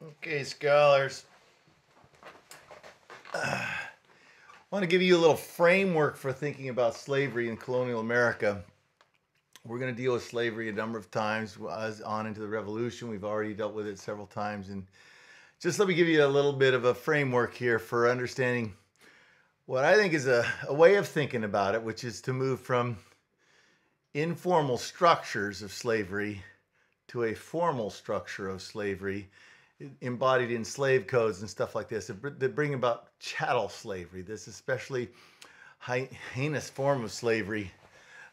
Okay, scholars. I want to give you a little framework for thinking about slavery in colonial America. We're going to deal with slavery a number of times as on into the revolution. We've already dealt with it several times. And just let me give you a little bit of a framework here for understanding what I think is a, a way of thinking about it, which is to move from informal structures of slavery to a formal structure of slavery embodied in slave codes and stuff like this that bring about chattel slavery, this especially heinous form of slavery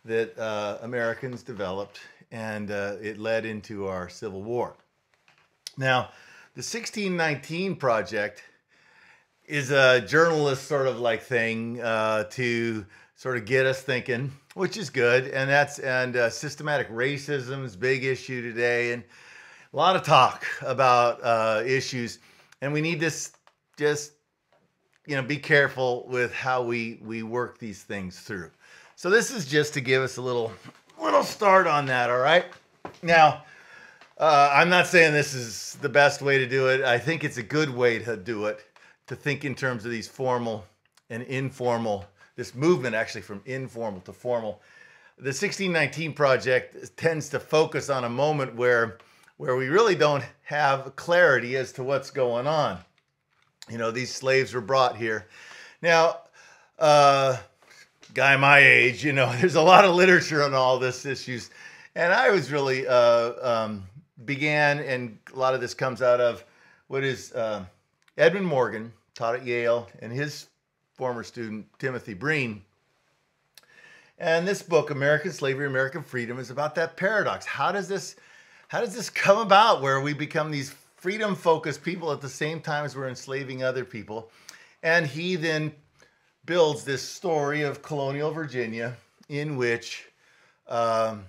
that uh, Americans developed, and uh, it led into our Civil War. Now, the 1619 Project is a journalist sort of like thing uh, to sort of get us thinking, which is good, and that's and uh, systematic racism is big issue today, and a lot of talk about uh, issues, and we need to just you know be careful with how we we work these things through. So this is just to give us a little little start on that. All right. Now, uh, I'm not saying this is the best way to do it. I think it's a good way to do it. To think in terms of these formal and informal. This movement actually from informal to formal. The 1619 project tends to focus on a moment where where we really don't have clarity as to what's going on. You know, these slaves were brought here. Now, uh, guy my age, you know, there's a lot of literature on all this issues, and I was really uh, um, began, and a lot of this comes out of what is uh, Edmund Morgan taught at Yale, and his former student Timothy Breen. And this book, American Slavery, American Freedom, is about that paradox. How does this how does this come about where we become these freedom focused people at the same time as we're enslaving other people? And he then builds this story of colonial Virginia in which um,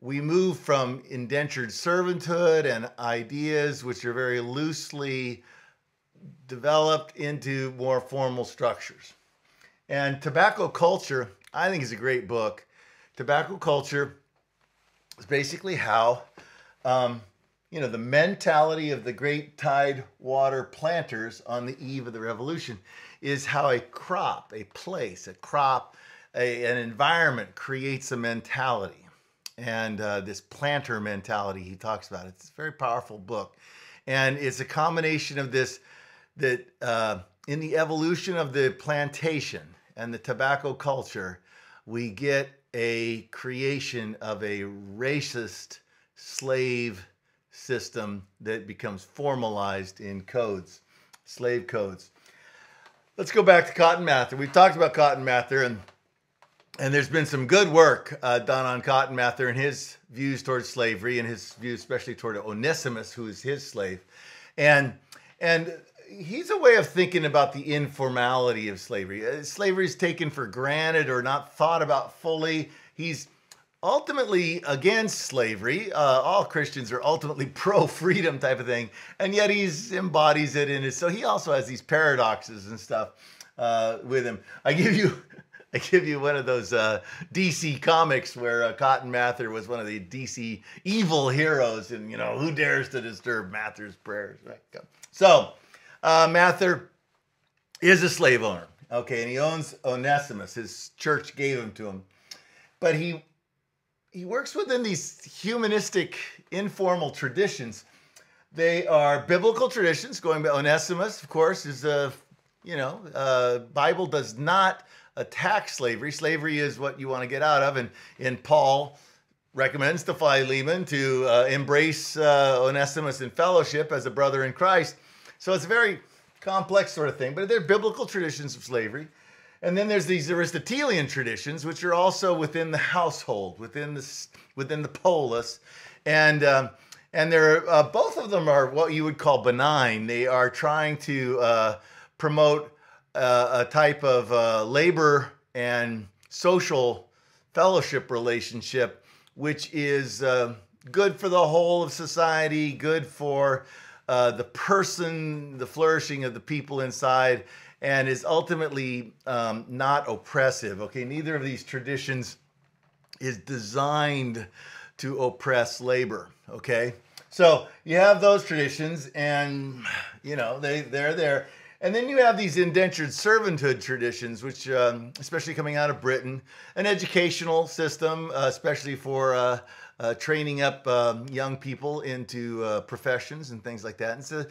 we move from indentured servanthood and ideas which are very loosely developed into more formal structures. And Tobacco Culture, I think, is a great book. Tobacco Culture is basically how um, you know, the mentality of the great tide water planters on the eve of the revolution is how a crop, a place, a crop, a, an environment creates a mentality. And uh, this planter mentality he talks about. It's a very powerful book. And it's a combination of this that uh, in the evolution of the plantation and the tobacco culture, we get a creation of a racist slave system that becomes formalized in codes, slave codes. Let's go back to Cotton Mather. We've talked about Cotton Mather, and and there's been some good work uh, done on Cotton Mather and his views towards slavery and his views, especially toward Onesimus, who is his slave, and and he's a way of thinking about the informality of slavery. Uh, slavery is taken for granted or not thought about fully. He's ultimately against slavery. Uh, all Christians are ultimately pro freedom type of thing, and yet he embodies it in his. So he also has these paradoxes and stuff uh, with him. I give you. I give you one of those uh, DC comics where uh, Cotton Mather was one of the DC evil heroes, and you know who dares to disturb Mather's prayers, right? So uh, Mather is a slave owner, okay, and he owns Onesimus. His church gave him to him, but he he works within these humanistic informal traditions. They are biblical traditions, going by Onesimus, of course, is a, you know, uh, Bible does not attack slavery. Slavery is what you want to get out of, and, and Paul recommends to Philemon to uh, embrace uh, Onesimus in fellowship as a brother in Christ. So it's a very complex sort of thing, but they're biblical traditions of slavery. And then there's these Aristotelian traditions, which are also within the household, within the within the polis, and um, and they're uh, both of them are what you would call benign. They are trying to uh, promote uh, a type of uh, labor and social fellowship relationship, which is uh, good for the whole of society, good for uh, the person, the flourishing of the people inside and is ultimately um, not oppressive. Okay, neither of these traditions is designed to oppress labor. Okay, So you have those traditions, and you know they they're there. And then you have these indentured servanthood traditions, which, um, especially coming out of Britain, an educational system, uh, especially for uh, uh, training up um, young people into uh, professions and things like that. And so,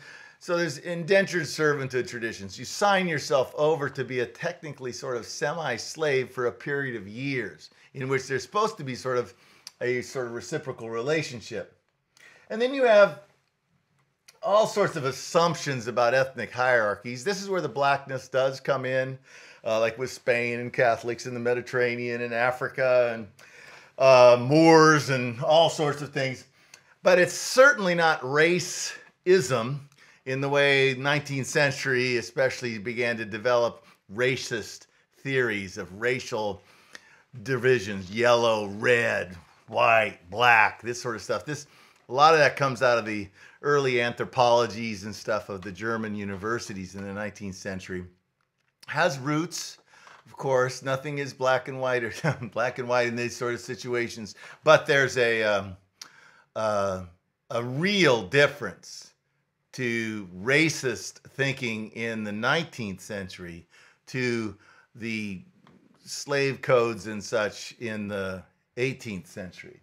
so there's indentured servanthood traditions. You sign yourself over to be a technically sort of semi-slave for a period of years, in which there's supposed to be sort of a sort of reciprocal relationship. And then you have all sorts of assumptions about ethnic hierarchies. This is where the blackness does come in, uh, like with Spain and Catholics in the Mediterranean and Africa and uh, Moors and all sorts of things. But it's certainly not racism in the way 19th century especially began to develop racist theories of racial divisions, yellow, red, white, black, this sort of stuff. This a lot of that comes out of the early anthropologies and stuff of the German universities in the 19th century. Has roots, of course. Nothing is black and white or black and white in these sort of situations, but there's a um, uh, a real difference to racist thinking in the 19th century to the slave codes and such in the 18th century.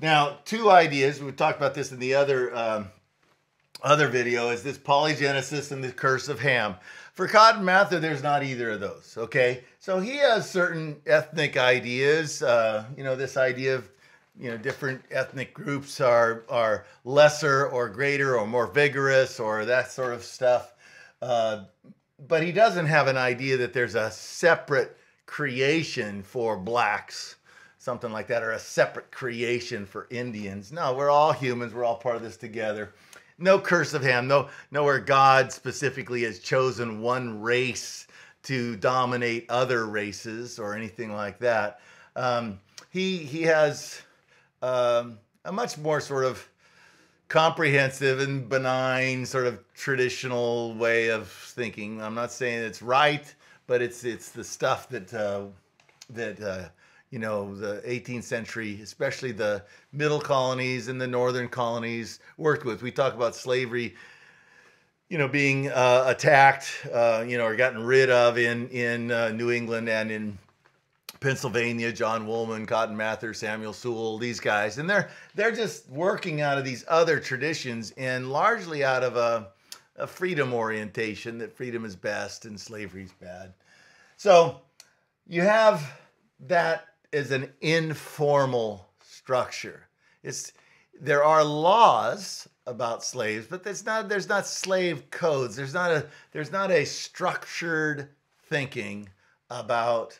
Now, two ideas. We talked about this in the other um, other video. Is this polygenesis and the curse of Ham? For Cotton Mather, there's not either of those. Okay, so he has certain ethnic ideas. Uh, you know, this idea of you know different ethnic groups are are lesser or greater or more vigorous or that sort of stuff. Uh, but he doesn't have an idea that there's a separate creation for blacks something like that, or a separate creation for Indians. No, we're all humans. We're all part of this together. No curse of Ham. No, nowhere God specifically has chosen one race to dominate other races or anything like that. Um, he he has um, a much more sort of comprehensive and benign sort of traditional way of thinking. I'm not saying it's right, but it's it's the stuff that uh, that uh, you know, the 18th century, especially the middle colonies and the northern colonies worked with. We talk about slavery, you know, being uh, attacked, uh, you know, or gotten rid of in in uh, New England and in Pennsylvania. John Woolman, Cotton Mather, Samuel Sewall, these guys, and they're they're just working out of these other traditions and largely out of a, a freedom orientation that freedom is best and slavery is bad. So you have that is an informal structure. It's there are laws about slaves, but there's not there's not slave codes. There's not a there's not a structured thinking about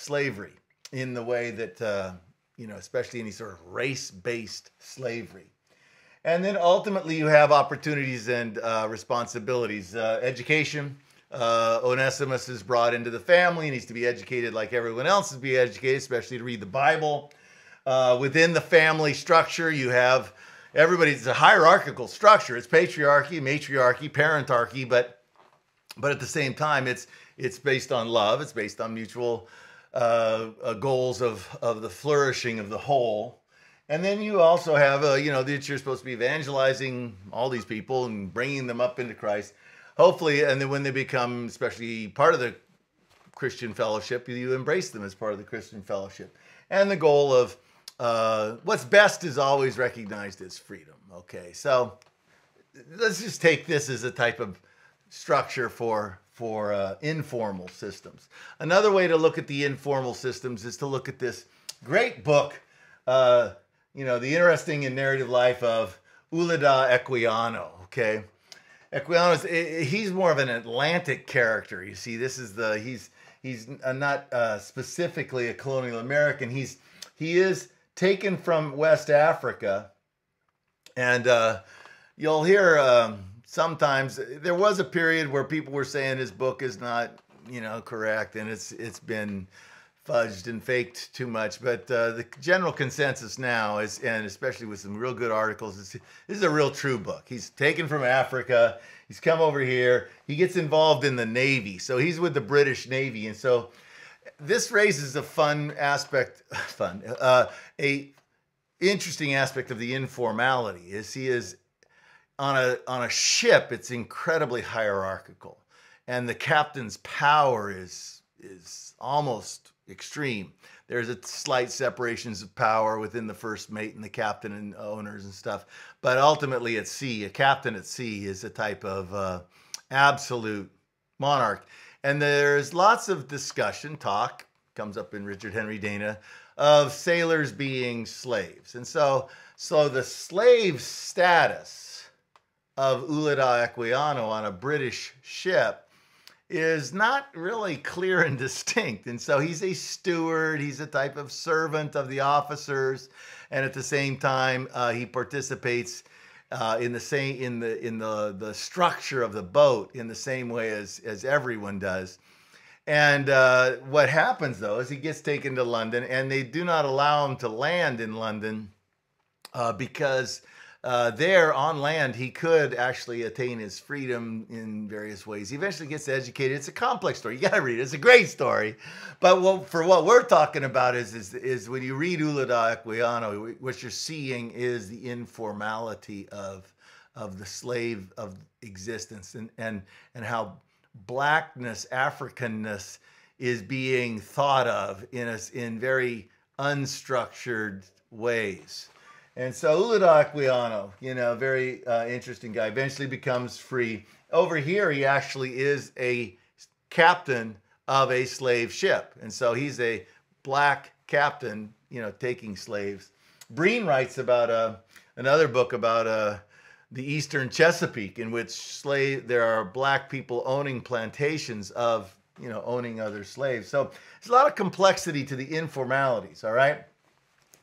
slavery in the way that uh, you know, especially any sort of race-based slavery. And then ultimately, you have opportunities and uh, responsibilities. Uh, education uh, Onesimus is brought into the family. He needs to be educated like everyone else is be educated, especially to read the Bible. Uh, within the family structure, you have everybody. It's a hierarchical structure. It's patriarchy, matriarchy, parentarchy, but but at the same time, it's it's based on love. It's based on mutual uh, uh goals of of the flourishing of the whole. And then you also have, uh, you know, that you're supposed to be evangelizing all these people and bringing them up into Christ hopefully, and then when they become, especially part of the Christian fellowship, you embrace them as part of the Christian fellowship. And the goal of uh, what's best is always recognized as freedom. Okay, so let's just take this as a type of structure for for uh, informal systems. Another way to look at the informal systems is to look at this great book, uh, you know, the interesting and narrative life of Olaudah Equiano. Okay, Equiano's he's more of an Atlantic character. You see, this is the he's he's not uh, specifically a colonial American. He's he is taken from West Africa, and uh, you'll hear um, sometimes there was a period where people were saying his book is not you know correct, and it's it's been fudged and faked too much. But uh, the general consensus now is, and especially with some real good articles, is this is a real true book. He's taken from Africa. He's come over here. He gets involved in the Navy, so he's with the British Navy, and so this raises a fun aspect, fun, uh, a interesting aspect of the informality is he is on a on a ship it's incredibly hierarchical. And the captain's power is is almost extreme. There's a slight separations of power within the first mate and the captain and owners and stuff. But ultimately at sea a captain at sea is a type of uh, absolute monarch. And there's lots of discussion talk comes up in richard henry dana of sailors being slaves. And so so the slave status of Olaudah Equiano on a British ship is not really clear and distinct. And so he's a steward, he's a type of servant of the officers, and at the same time, uh, he participates uh, in the same in the in the the structure of the boat in the same way as as everyone does. And uh, what happens though is he gets taken to London, and they do not allow him to land in London uh, because uh, there on land, he could actually attain his freedom in various ways. He eventually gets educated. It's a complex story. You got to read it. It's a great story. But what, for what we're talking about is, is, is when you read Olaudah Equiano, what you're seeing is the informality of, of the slave of existence and, and, and how blackness, Africanness is being thought of in, a, in very unstructured ways. And so Equiano, you know, very uh, interesting guy, eventually becomes free. Over here, he actually is a captain of a slave ship. And so he's a black captain, you know, taking slaves. Breen writes about uh, another book about uh, the Eastern Chesapeake, in which slave there are black people owning plantations of, you know, owning other slaves. So there's a lot of complexity to the informalities, all right?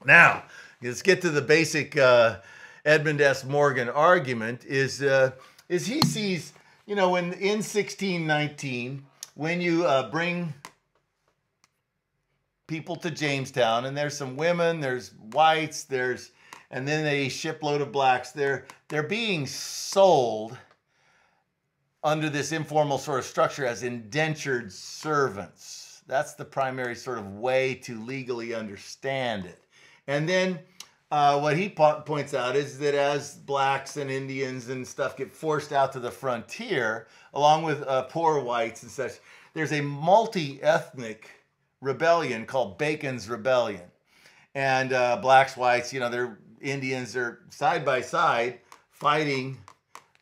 Now, let's get to the basic uh, Edmund S. Morgan argument. Is uh, is he sees you know when in 1619 when you uh, bring people to Jamestown and there's some women, there's whites, there's and then a shipload of blacks. They're they're being sold under this informal sort of structure as indentured servants. That's the primary sort of way to legally understand it. And then uh, what he po- points out is that as blacks and Indians and stuff get forced out to the frontier, along with uh, poor whites and such, there's a multi ethnic rebellion called Bacon's Rebellion. And uh, blacks, whites, you know, they're Indians are side by side fighting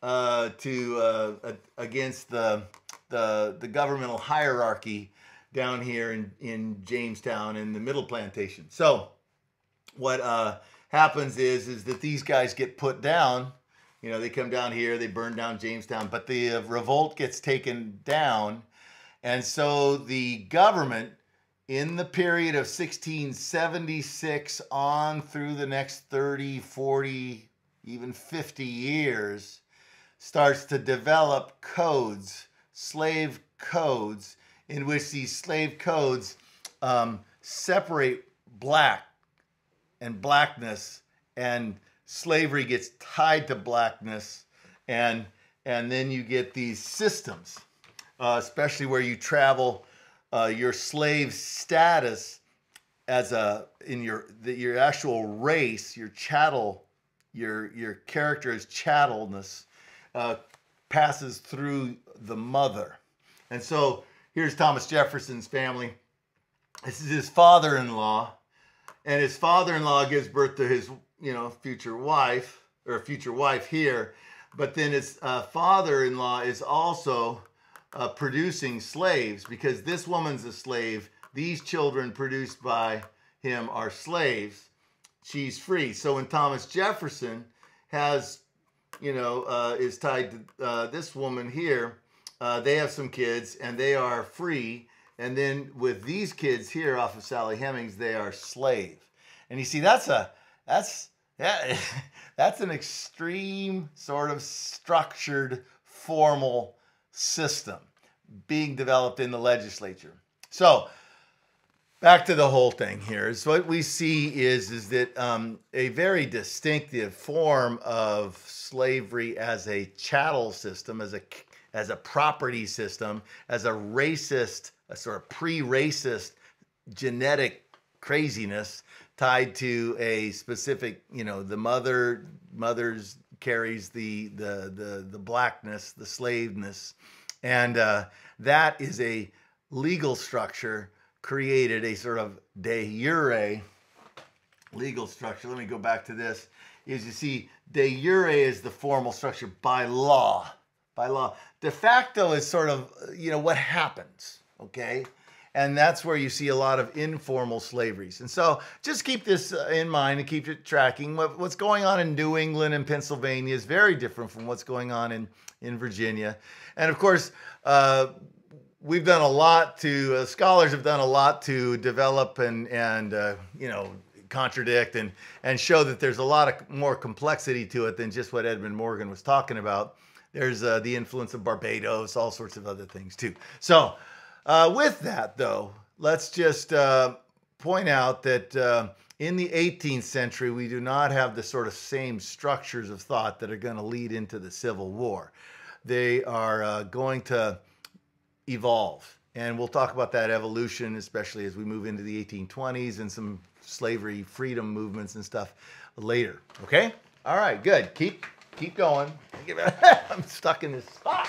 uh, to uh, against the, the the governmental hierarchy down here in, in Jamestown in the Middle Plantation. So what uh, happens is is that these guys get put down. You know, they come down here, they burn down Jamestown, but the uh, revolt gets taken down, and so the government in the period of 1676 on through the next 30, 40, even 50 years starts to develop codes, slave codes, in which these slave codes um, separate black and blackness and slavery gets tied to blackness and and then you get these systems uh, especially where you travel uh, your slave status as a in your the, your actual race your chattel your your character as chattelness uh, passes through the mother. And so here's thomas jefferson's family. This is his father-in-law and his father-in-law gives birth to his you know future wife or future wife here but then his uh, father-in-law is also uh, producing slaves because this woman's a slave. These children produced by him are slaves. She's free. So when thomas jefferson has you know uh, is tied to uh, this woman here uh, they have some kids and they are free and then with these kids here off of Sally Hemings, they are slave. And you see, that's a that's yeah, that's an extreme sort of structured formal system being developed in the legislature. So back to the whole thing here is what we see is is that um, a very distinctive form of slavery as a chattel system, as a as a property system, as a racist a sort of pre-racist genetic craziness tied to a specific, you know, the mother mother's carries the the the the blackness, the slaveness, and uh, that is a legal structure created a sort of de jure legal structure. Let me go back to this. Is you see, de jure is the formal structure by law, by law. De facto is sort of you know what happens. Okay. And that's where you see a lot of informal slaveries. And so just keep this uh, in mind and keep it tracking. What's going on in New England and Pennsylvania is very different from what's going on in, in Virginia. And of course, uh, we've done a lot to, uh, scholars have done a lot to develop and, and uh, you know, contradict and, and show that there's a lot of more complexity to it than just what Edmund Morgan was talking about. There's uh, the influence of Barbados, all sorts of other things too. So, uh, with that, though, let's just uh, point out that uh, in the 18th century, we do not have the sort of same structures of thought that are going to lead into the Civil War. They are uh, going to evolve. And we'll talk about that evolution, especially as we move into the 1820s and some slavery freedom movements and stuff later. Okay? All right, good. Keep keep going. I'm stuck in this spot.